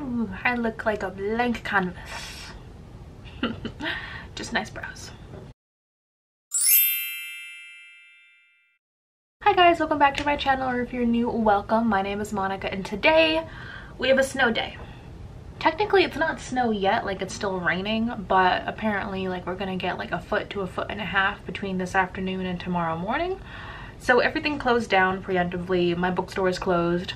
Ooh, I look like a blank canvas. Just nice brows. Hi guys, welcome back to my channel, or if you're new, welcome. My name is Monica, and today we have a snow day. Technically, it's not snow yet, like it's still raining, but apparently like we're gonna get like a foot to a foot and a half between this afternoon and tomorrow morning. So everything closed down preemptively, my bookstore is closed.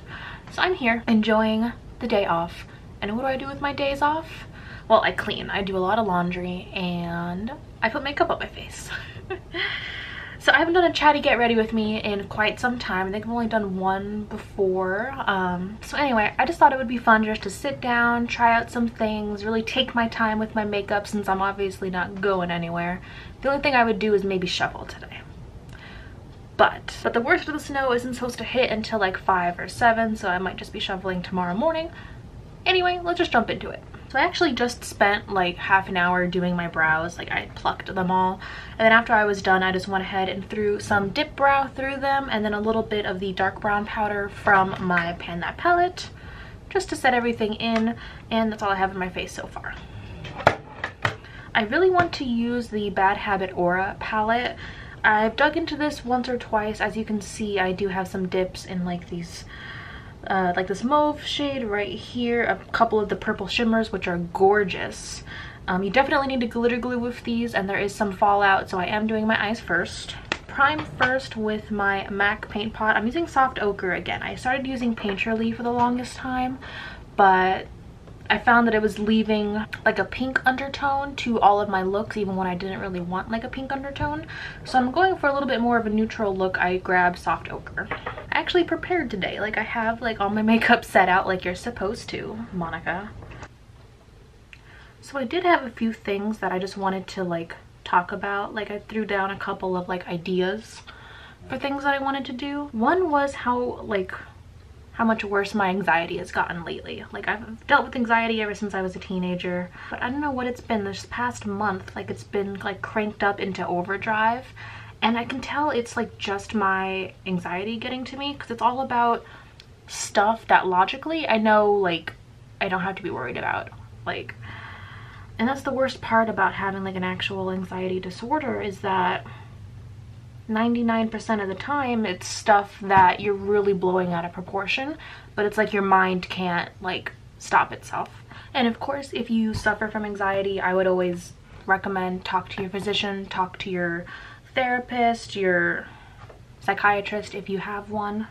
So I'm here enjoying the day off. And what do I do with my days off? Well, I clean. I do a lot of laundry and I put makeup on my face. so I haven't done a chatty get ready with me in quite some time. I think I've only done one before. Um, so anyway, I just thought it would be fun just to sit down, try out some things, really take my time with my makeup since I'm obviously not going anywhere. The only thing I would do is maybe shovel today but but the worst of the snow isn't supposed to hit until like five or seven so i might just be shoveling tomorrow morning Anyway, let's just jump into it. So I actually just spent like half an hour doing my brows, like I plucked them all. And then after I was done, I just went ahead and threw some dip brow through them and then a little bit of the dark brown powder from my Pan That palette just to set everything in. And that's all I have in my face so far. I really want to use the Bad Habit Aura palette. I've dug into this once or twice. As you can see, I do have some dips in like these uh, like this mauve shade right here, a couple of the purple shimmers, which are gorgeous. Um, you definitely need to glitter glue with these, and there is some fallout, so I am doing my eyes first. Prime first with my MAC paint pot. I'm using soft ochre again. I started using Painterly for the longest time, but I found that it was leaving like a pink undertone to all of my looks even when I didn't really want like a pink undertone. So I'm going for a little bit more of a neutral look. I grabbed soft ochre. I actually prepared today. Like I have like all my makeup set out like you're supposed to, Monica. So I did have a few things that I just wanted to like talk about. Like I threw down a couple of like ideas for things that I wanted to do. One was how like how much worse my anxiety has gotten lately. Like I've dealt with anxiety ever since I was a teenager, but I don't know what it's been this past month. Like it's been like cranked up into overdrive and I can tell it's like just my anxiety getting to me because it's all about stuff that logically I know like I don't have to be worried about. Like and that's the worst part about having like an actual anxiety disorder is that 99% of the time it's stuff that you're really blowing out of proportion but it's like your mind can't like stop itself. And of course if you suffer from anxiety i would always recommend talk to your physician talk to your therapist your psychiatrist if you have one.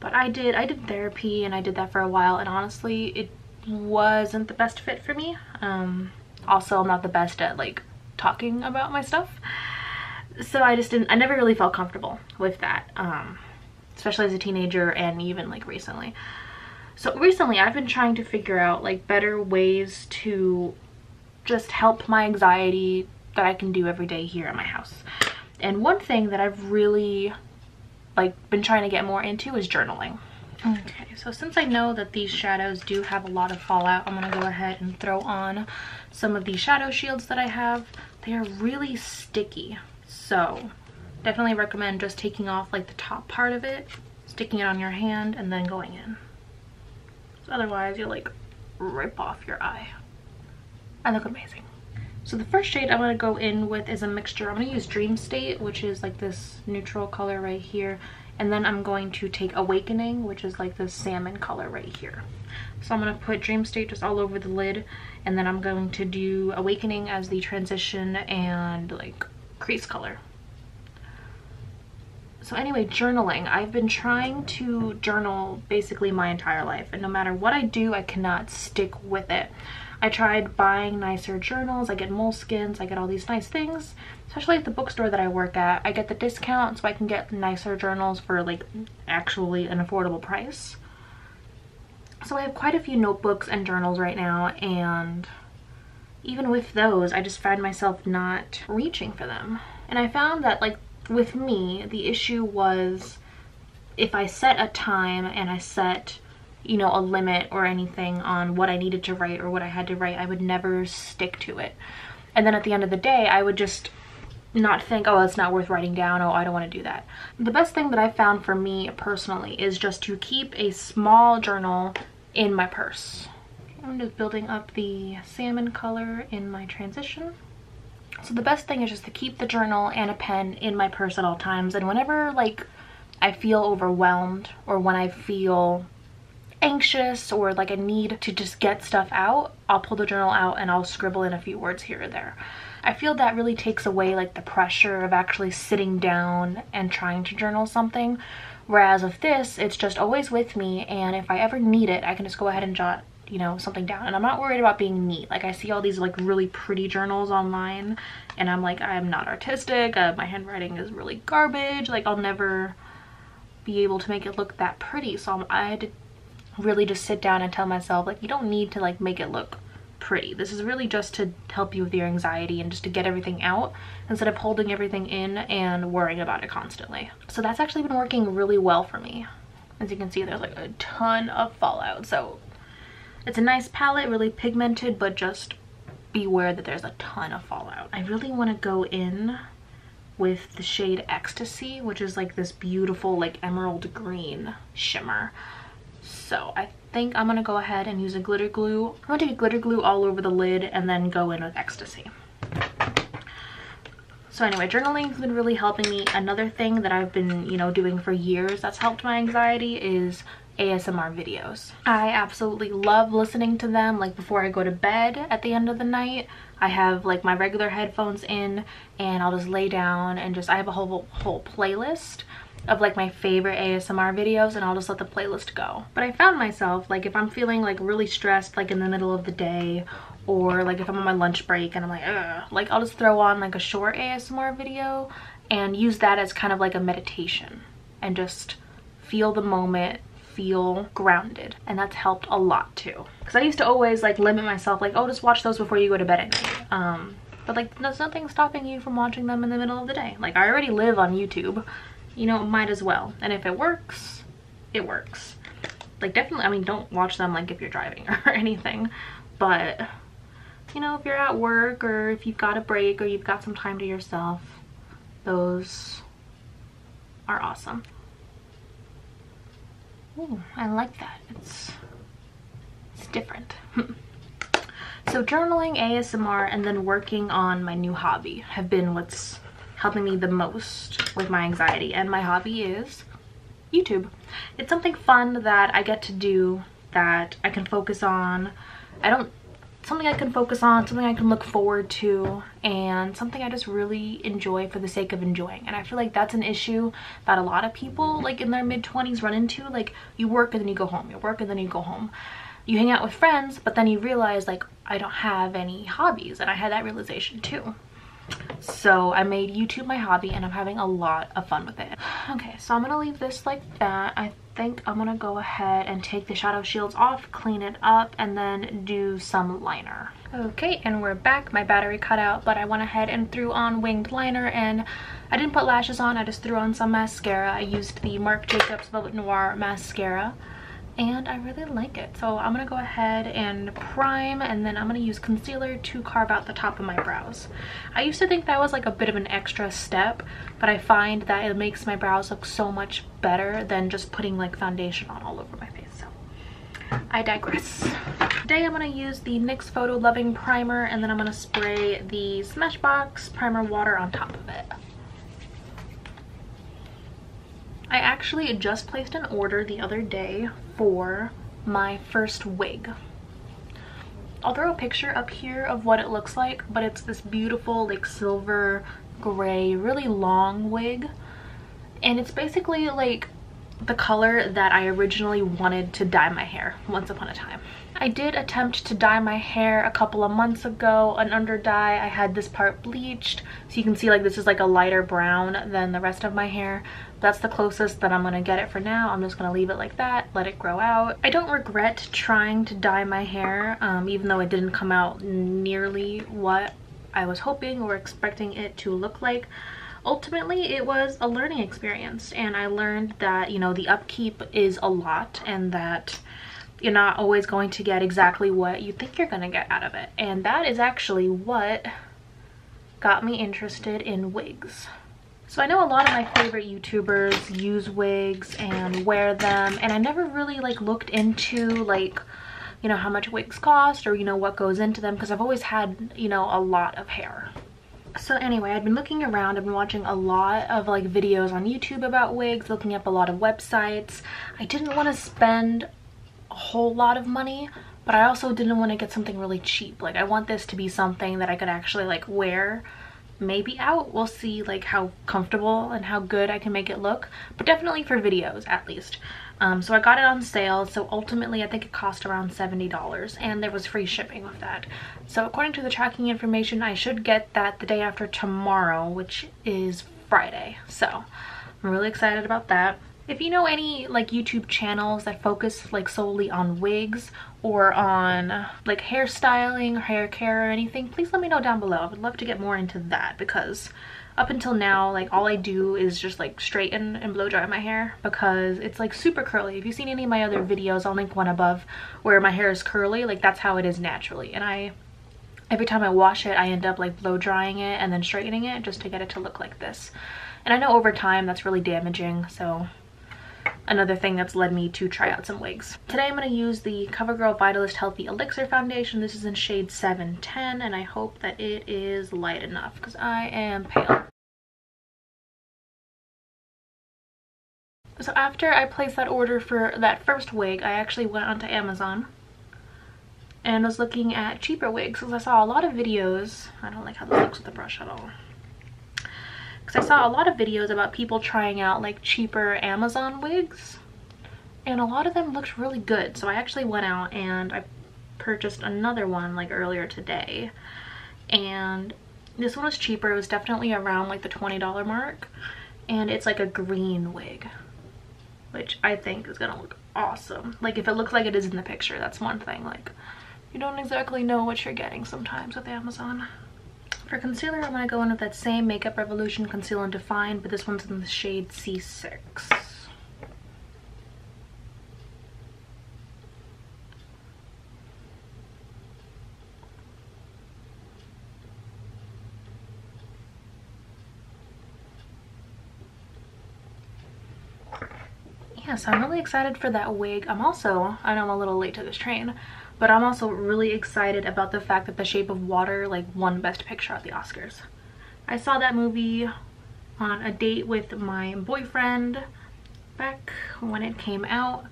But i did i did therapy and i did that for a while and honestly it wasn't the best fit for me. Um also i'm not the best at like talking about my stuff so I just didn't, I never really felt comfortable with that, um, especially as a teenager and even like recently. So recently I've been trying to figure out like better ways to just help my anxiety that I can do every day here at my house. And one thing that I've really like been trying to get more into is journaling. Okay, so since I know that these shadows do have a lot of fallout, I'm to go ahead and throw on some of these shadow shields that I have. They are really sticky. So definitely recommend just taking off like the top part of it, sticking it on your hand and then going in. Otherwise you'll like rip off your eye. I look amazing. So the first shade I'm going to go in with is a mixture. I'm going to use Dream State, which is like this neutral color right here. And then I'm going to take Awakening, which is like this salmon color right here. So I'm going to put Dream State just all over the lid. And then I'm going to do Awakening as the transition and like crease color. So anyway, journaling. I've been trying to journal basically my entire life and no matter what I do, I cannot stick with it. I tried buying nicer journals, I get Moleskines, I get all these nice things, especially at the bookstore that I work at. I get the discount so I can get nicer journals for like actually an affordable price. So I have quite a few notebooks and journals right now and even with those, I just find myself not reaching for them. And I found that like with me, the issue was if I set a time and I set, you know, a limit or anything on what I needed to write or what I had to write, I would never stick to it. And then at the end of the day, I would just not think, oh, it's not worth writing down. Oh, I don't want to do that. The best thing that I found for me personally is just to keep a small journal in my purse. I'm just building up the salmon color in my transition. So the best thing is just to keep the journal and a pen in my purse at all times. And whenever like I feel overwhelmed or when I feel anxious or like a need to just get stuff out, I'll pull the journal out and I'll scribble in a few words here or there. I feel that really takes away like the pressure of actually sitting down and trying to journal something. Whereas with this, it's just always with me and if I ever need it, I can just go ahead and jot you know something down. And i'm not worried about being neat. Like i see all these like really pretty journals online and i'm like i'm not artistic. Uh, my handwriting is really garbage. Like i'll never be able to make it look that pretty. So I'm, i had to really just sit down and tell myself like you don't need to like make it look pretty. This is really just to help you with your anxiety and just to get everything out instead of holding everything in and worrying about it constantly. So that's actually been working really well for me. As you can see there's like a ton of fallout. So it's a nice palette really pigmented but just beware that there's a ton of fallout i really want to go in with the shade ecstasy which is like this beautiful like emerald green shimmer so I think I'm gonna go ahead and use a glitter glue. I'm gonna take glitter glue all over the lid and then go in with ecstasy. So anyway, journaling has been really helping me. Another thing that I've been, you know, doing for years that's helped my anxiety is ASMR videos. I absolutely love listening to them like before I go to bed at the end of the night. I have like my regular headphones in and I'll just lay down and just I have a whole whole playlist of like my favorite ASMR videos and I'll just let the playlist go. But I found myself like if I'm feeling like really stressed like in the middle of the day or like if I'm on my lunch break and I'm like Ugh, like I'll just throw on like a short ASMR video and use that as kind of like a meditation and just feel the moment feel grounded and that's helped a lot too because I used to always like limit myself like oh just watch those before you go to bed at night um but like there's nothing stopping you from watching them in the middle of the day like I already live on YouTube you know, might as well. And if it works, it works. Like definitely, I mean, don't watch them like if you're driving or anything, but you know, if you're at work or if you've got a break or you've got some time to yourself, those are awesome. Ooh, I like that. It's, it's different. so journaling, ASMR, and then working on my new hobby have been what's helping me the most with my anxiety and my hobby is YouTube. It's something fun that I get to do that I can focus on. I don't something I can focus on, something I can look forward to, and something I just really enjoy for the sake of enjoying. And I feel like that's an issue that a lot of people like in their mid-20s run into. Like you work and then you go home, you work and then you go home. You hang out with friends, but then you realize like I don't have any hobbies and I had that realization too. So I made YouTube my hobby and I'm having a lot of fun with it. Okay, so I'm gonna leave this like that. I think I'm gonna go ahead and take the shadow shields off, clean it up, and then do some liner. Okay, and we're back. My battery cut out, but I went ahead and threw on winged liner and I didn't put lashes on, I just threw on some mascara. I used the Marc Jacobs Velvet Noir mascara and I really like it. So I'm gonna go ahead and prime and then I'm gonna use concealer to carve out the top of my brows. I used to think that was like a bit of an extra step, but I find that it makes my brows look so much better than just putting like foundation on all over my face. So I digress. Today I'm gonna use the NYX Photo Loving Primer and then I'm gonna spray the Smashbox Primer Water on top of it. I actually just placed an order the other day for my first wig. I'll throw a picture up here of what it looks like, but it's this beautiful like silver gray, really long wig. And it's basically like the color that I originally wanted to dye my hair once upon a time. I did attempt to dye my hair a couple of months ago, an under dye. I had this part bleached, so you can see like this is like a lighter brown than the rest of my hair. That's the closest that I'm gonna get it for now. I'm just gonna leave it like that, let it grow out. I don't regret trying to dye my hair, um, even though it didn't come out nearly what I was hoping or expecting it to look like ultimately it was a learning experience and I learned that you know the upkeep is a lot and that you're not always going to get exactly what you think you're going to get out of it. And that is actually what got me interested in wigs. So I know a lot of my favorite YouTubers use wigs and wear them and I never really like looked into like you know how much wigs cost or you know what goes into them because I've always had you know a lot of hair so anyway i've been looking around. I've been watching a lot of like videos on youtube about wigs looking up a lot of websites. I didn't want to spend a whole lot of money but i also didn't want to get something really cheap. Like i want this to be something that i could actually like wear maybe out we'll see like how comfortable and how good i can make it look but definitely for videos at least um, so I got it on sale. So ultimately, I think it cost around $70 and there was free shipping with that. So according to the tracking information, I should get that the day after tomorrow, which is Friday. So I'm really excited about that. If you know any like YouTube channels that focus like solely on wigs or on like hairstyling or hair care or anything, please let me know down below. I would love to get more into that because up until now like all I do is just like straighten and blow dry my hair because it's like super curly. If you've seen any of my other videos, I'll link one above where my hair is curly. Like that's how it is naturally. And I, every time I wash it, I end up like blow drying it and then straightening it just to get it to look like this. And I know over time that's really damaging. So another thing that's led me to try out some wigs. Today I'm going to use the CoverGirl Vitalist Healthy Elixir Foundation. This is in shade 710 and I hope that it is light enough because I am pale. So after I placed that order for that first wig, I actually went onto Amazon and was looking at cheaper wigs because I saw a lot of videos. I don't like how this looks with the brush at all because I saw a lot of videos about people trying out like cheaper Amazon wigs and a lot of them looked really good. So I actually went out and I purchased another one like earlier today. And this one was cheaper. It was definitely around like the $20 mark. And it's like a green wig which I think is gonna look awesome. Like if it looks like it is in the picture that's one thing. Like you don't exactly know what you're getting sometimes with Amazon for concealer, I'm going to go in with that same Makeup Revolution Conceal and Define, but this one's in the shade C6. yeah, so I'm really excited for that wig. I'm also, I know I'm a little late to this train, but I'm also really excited about the fact that The Shape of Water like won Best Picture at the Oscars. I saw that movie on a date with my boyfriend back when it came out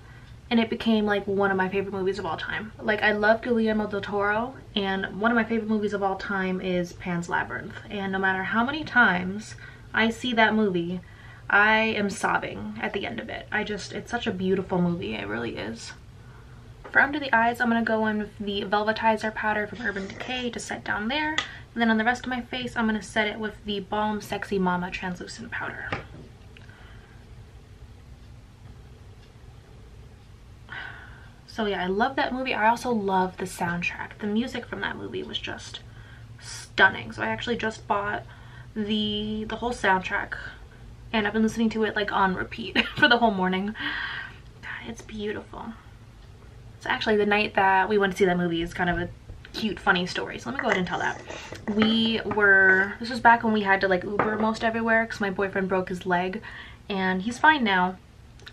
and it became like one of my favorite movies of all time. Like I love Guillermo del Toro and one of my favorite movies of all time is Pan's Labyrinth and no matter how many times I see that movie I am sobbing at the end of it. I just, it's such a beautiful movie, it really is. For under the eyes, I'm going to go in with the Velvetizer powder from Urban Decay to set down there. And then on the rest of my face, I'm going to set it with the Balm Sexy Mama translucent powder. So yeah, I love that movie. I also love the soundtrack. The music from that movie was just stunning. So I actually just bought the the whole soundtrack and I've been listening to it like on repeat for the whole morning. God, it's beautiful. Actually the night that we went to see that movie is kind of a cute funny story so let me go ahead and tell that. We were this was back when we had to like uber most everywhere because my boyfriend broke his leg and he's fine now.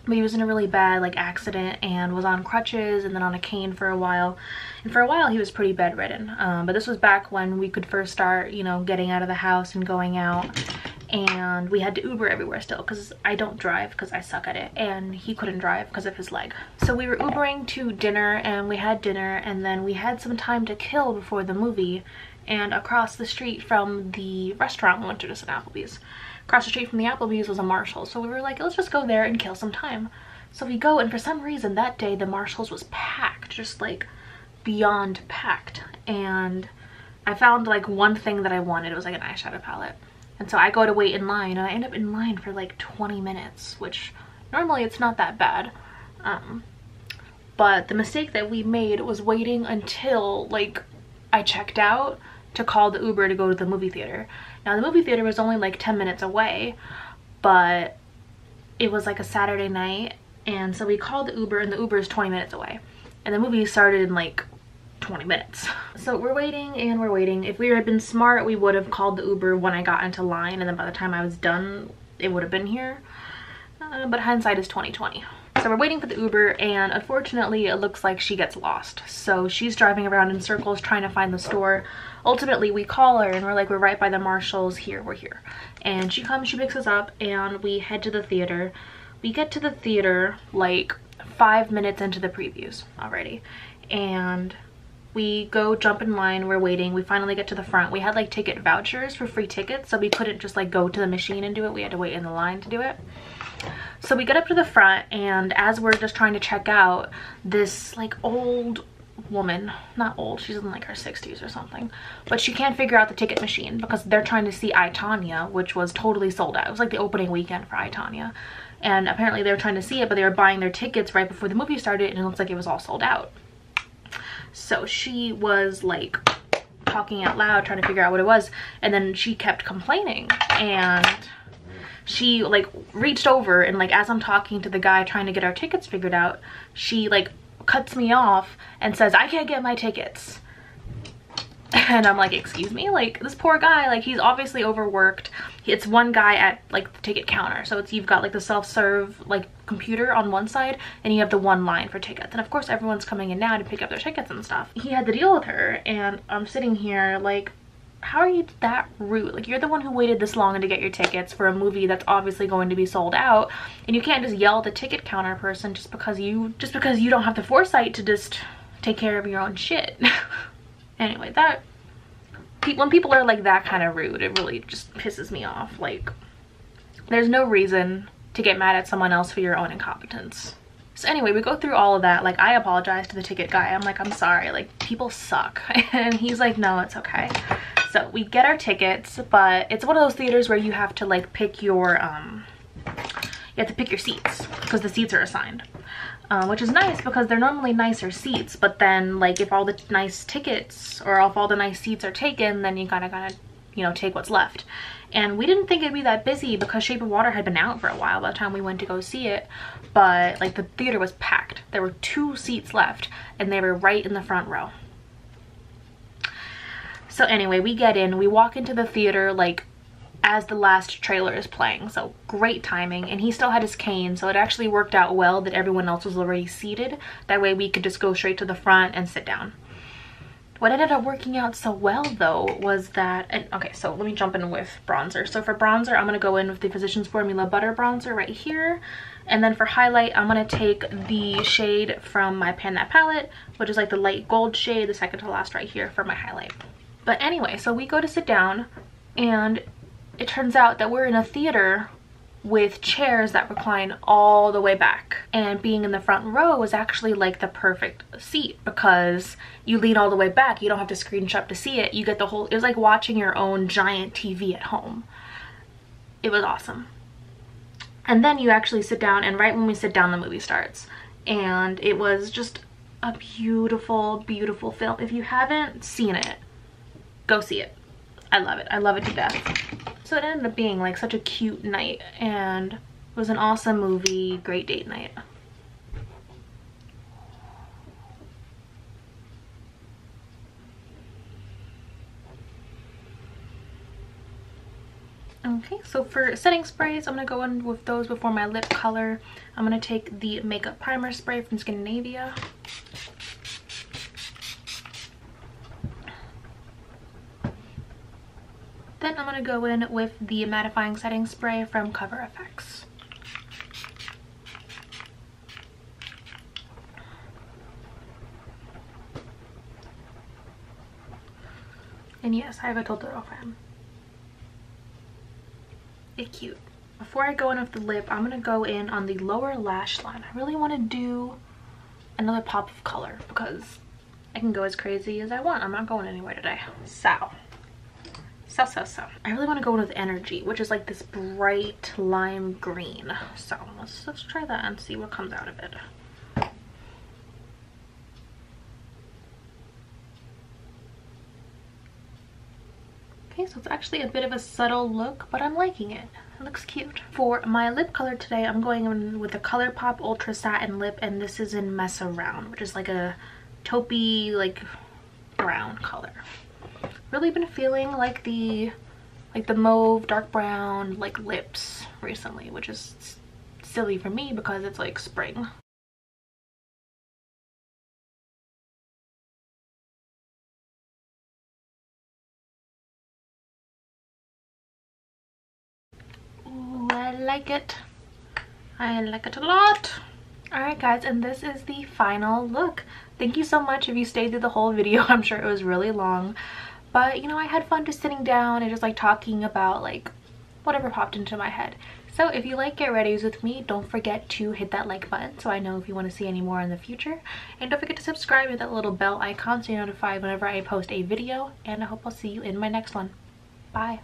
But he was in a really bad like accident and was on crutches and then on a cane for a while. And for a while he was pretty bedridden. Um, but this was back when we could first start you know getting out of the house and going out and we had to Uber everywhere still because I don't drive because I suck at it and he couldn't drive because of his leg. So we were Ubering to dinner and we had dinner and then we had some time to kill before the movie and across the street from the restaurant we went to just an Applebee's. Across the street from the Applebee's was a Marshall's so we were like let's just go there and kill some time. So we go and for some reason that day the Marshall's was packed just like beyond packed and I found like one thing that I wanted. It was like an eyeshadow palette and so I go to wait in line and I end up in line for like 20 minutes, which normally it's not that bad. Um, but the mistake that we made was waiting until like I checked out to call the Uber to go to the movie theater. Now the movie theater was only like 10 minutes away, but it was like a Saturday night and so we called the Uber and the Uber is 20 minutes away. And the movie started in like 20 minutes. So we're waiting and we're waiting. If we had been smart, we would have called the Uber when I got into line and then by the time I was done it would have been here. Uh, but hindsight is 2020. So we're waiting for the Uber and unfortunately it looks like she gets lost. So she's driving around in circles trying to find the store. Ultimately we call her and we're like, we're right by the Marshalls, here, we're here. And she comes, she picks us up and we head to the theater. We get to the theater like five minutes into the previews already. And we go jump in line we're waiting we finally get to the front. We had like ticket vouchers for free tickets so we couldn't just like go to the machine and do it. We had to wait in the line to do it. So we get up to the front and as we're just trying to check out this like old woman not old she's in like her 60s or something but she can't figure out the ticket machine because they're trying to see I, Tonya which was totally sold out. It was like the opening weekend for I, Tonya and apparently they were trying to see it but they were buying their tickets right before the movie started and it looks like it was all sold out so she was like talking out loud trying to figure out what it was and then she kept complaining. And she like reached over and like as I'm talking to the guy trying to get our tickets figured out she like cuts me off and says I can't get my tickets and I'm like excuse me? Like this poor guy like he's obviously overworked. It's one guy at like the ticket counter. So it's you've got like the self-serve like computer on one side and you have the one line for tickets. And of course everyone's coming in now to pick up their tickets and stuff. He had to deal with her and I'm sitting here like how are you that rude? Like you're the one who waited this long to get your tickets for a movie that's obviously going to be sold out and you can't just yell at the ticket counter person just because you just because you don't have the foresight to just take care of your own shit anyway that when people are like that kind of rude it really just pisses me off like there's no reason to get mad at someone else for your own incompetence. So anyway we go through all of that like i apologize to the ticket guy. I'm like i'm sorry like people suck. And he's like no it's okay. So we get our tickets but it's one of those theaters where you have to like pick your um you have to pick your seats because the seats are assigned um, which is nice because they're normally nicer seats but then like if all the nice tickets or if all the nice seats are taken then you kind of gotta you know take what's left. And we didn't think it'd be that busy because Shape of Water had been out for a while by the time we went to go see it but like the theater was packed. There were two seats left and they were right in the front row. So anyway we get in we walk into the theater like as the last trailer is playing so great timing and he still had his cane so it actually worked out well that everyone else was already seated. That way we could just go straight to the front and sit down. What ended up working out so well though was that and okay so let me jump in with bronzer. So for bronzer i'm going to go in with the physicians formula butter bronzer right here and then for highlight i'm going to take the shade from my pan that palette which is like the light gold shade the second to last right here for my highlight. But anyway so we go to sit down and it turns out that we're in a theater with chairs that recline all the way back. And being in the front row was actually like the perfect seat because you lean all the way back. You don't have to screenshot to see it. You get the whole it was like watching your own giant tv at home. It was awesome. And then you actually sit down and right when we sit down the movie starts. And it was just a beautiful beautiful film. If you haven't seen it go see it. I love it. I love it to death so it ended up being like such a cute night and it was an awesome movie, great date night. Okay, so for setting sprays, I'm going to go in with those before my lip color. I'm going to take the makeup primer spray from Skindinavia. Then I'm going to go in with the mattifying setting spray from Cover FX. And yes, I have a Totoro fan. It's cute. Before I go in with the lip, I'm going to go in on the lower lash line. I really want to do another pop of color because I can go as crazy as I want. I'm not going anywhere today. So so, so, so. I really want to go in with Energy, which is like this bright lime green. So let's, let's try that and see what comes out of it. Okay, so it's actually a bit of a subtle look, but I'm liking it. It looks cute. For my lip color today, I'm going in with the ColourPop Ultra Satin Lip, and this is in Mess Around, which is like a taupey, like brown color really been feeling like the like the mauve dark brown like lips recently which is silly for me because it's like spring I like it. I like it a lot. Alright guys, and this is the final look. Thank you so much if you stayed through the whole video. I'm sure it was really long. But, you know, I had fun just sitting down and just like talking about like whatever popped into my head. So if you like Get Readies with me, don't forget to hit that like button so I know if you want to see any more in the future. And don't forget to subscribe with that little bell icon so you're notified whenever I post a video. And I hope I'll see you in my next one. Bye.